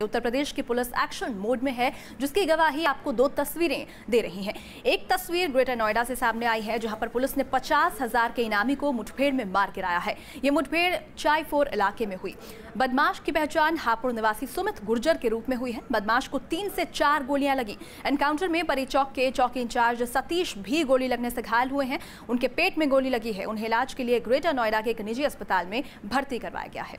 उत्तर प्रदेश की police action mode में है, जिसकी गवाही आपको दो तस्वीरें दे रही हैं। एक तस्वीर ग्रेटर नोएडा से सामने आई है, जहाँ पर पुलिस ने पचास हज़ार के इनामी को मुठभेड़ में मार गिराया है। ये मुठभेड़ चायफोर इलाके में हुई। बदमाश की पहचान हापुड़ निवासी सुमित गुर्जर के रूप में हुई है। बदमाश को तीन से चार गोलियाँ लगी। एनकाउंटर में परी चौक के चौकी इंचार्ज सतीश भी गोली लगने से घायल हुए हैं। उनके पेट में गोली लगी है। उन्हें इलाज के लिए ग्रेटर नोएडा के एक निजी अस्पताल में भर्ती करवाया गया है।